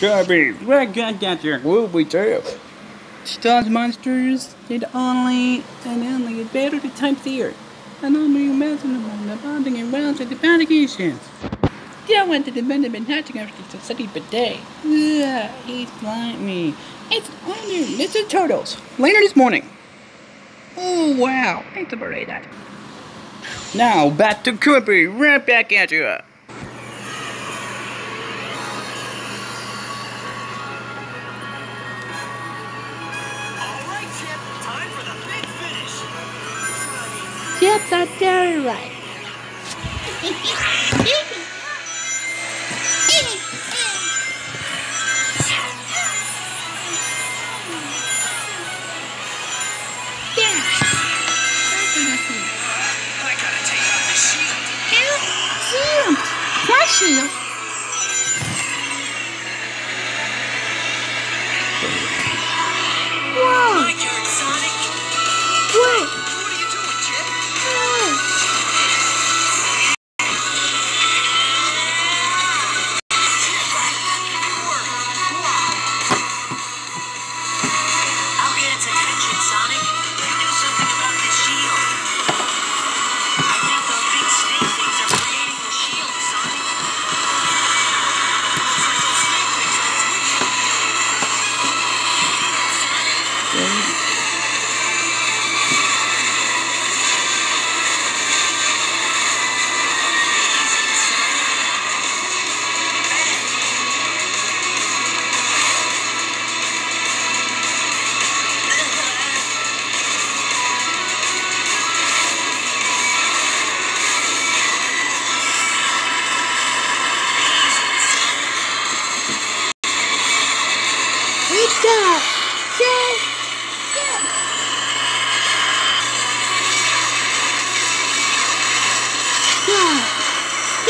Kirby, where can get your movie too? Stars monsters, it only and only is better to type here. And only imagine the bonding and rounds with the medications. Yeah, I went to the bend and hatching after the city bidet. Yeah, he's like me. It's under Mr. Turtles. Later this morning. Oh wow, I to believe that. Now back to Kirby, right back at you. Are very right. Shield. Shield?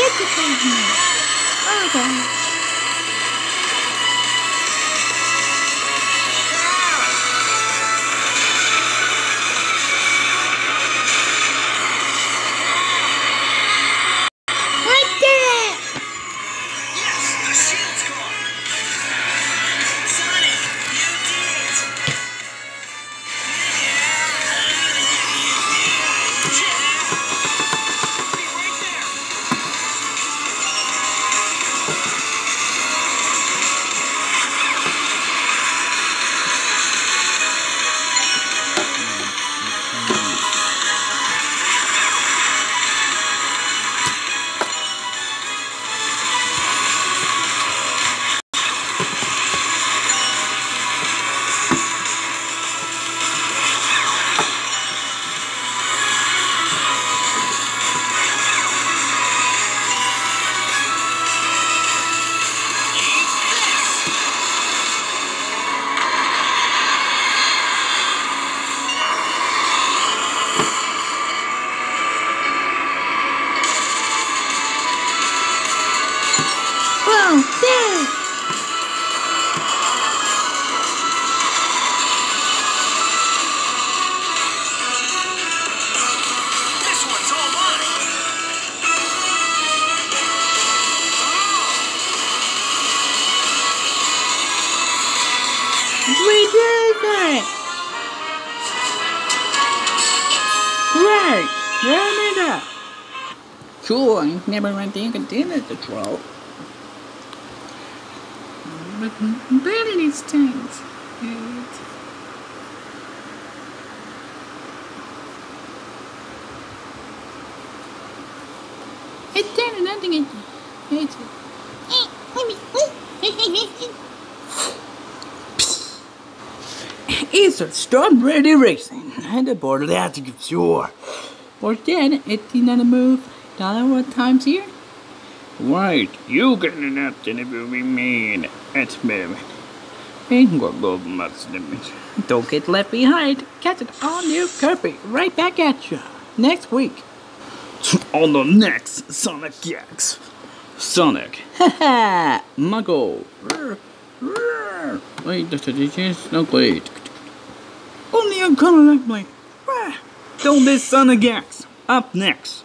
Get the phone here. Okay. Right, run it up. Cool, I never went to container control. But better these things. It's done nothing. It's. It's a storm ready racing, and the border that to give For then, it's not a move. Dollar what times here? Right, you an in it will be mean. It's me. Ain't gonna go much damage. Don't get left behind. Catch it all new Kirby right back at you next week. On the next Sonic X. Sonic. Haha! Muggle. Wait, just a. No, wait. Only a color like. Don't this Sonic X. Up next.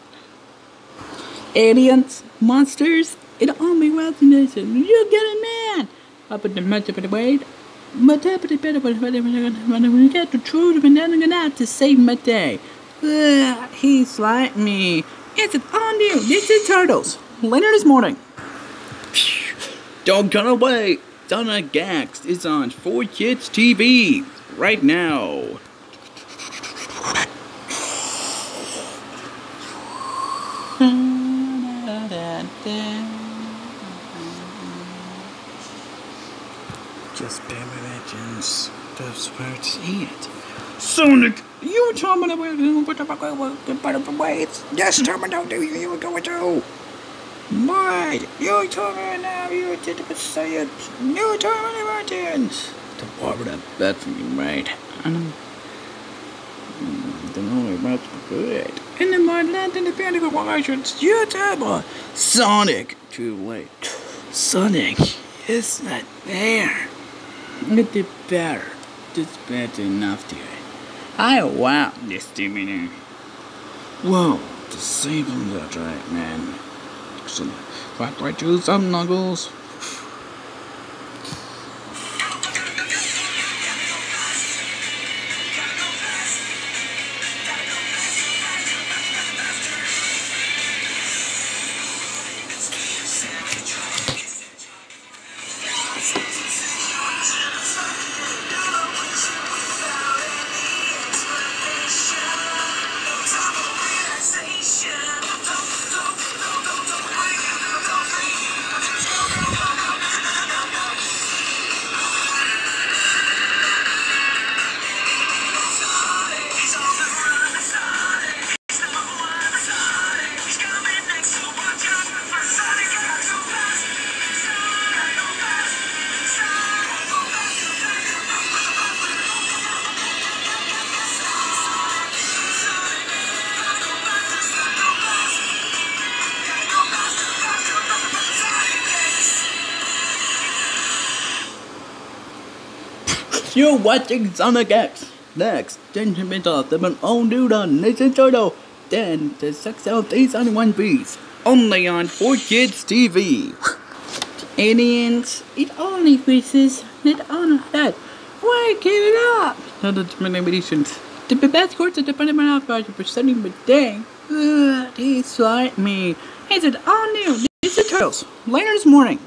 Aliens, monsters, it all be recognition. You get it, man. up at the much of the. But up at the better when we get the truth and then I'm gonna have to save my day. Ugh, he's like me. It's an all new Ninja Turtles. Later this morning. Don't go away. Donna Gax is on 4Kids TV right now. Mm-hmm. Just damn legends. That's where to see it. Sonic, you tell me where the weights. Yes, tell me don't do you. You go to. What? You told me now you did the science. You told me the mountains. The water that bad for me, right? I. The only about good. In the mudland in the panic of Washington, you terrible. Sonic, too late. Sonic is not there. It better. Just better enough to it. I wow this Jimmy. Whoa, disable that right, man. Excellent. Right, right, do some You're watching Sonic X. Next, Gentlemen of the own dude on Nation Turtle. Then the sex out these on one piece. Only on 4Kids TV. Aliens, it only faces that on that. Why give it up? Not many editions. The best course of the fundamental part of presenting the day. Ugh, he's like me. It's an all new Ninja Turtles. Later this morning.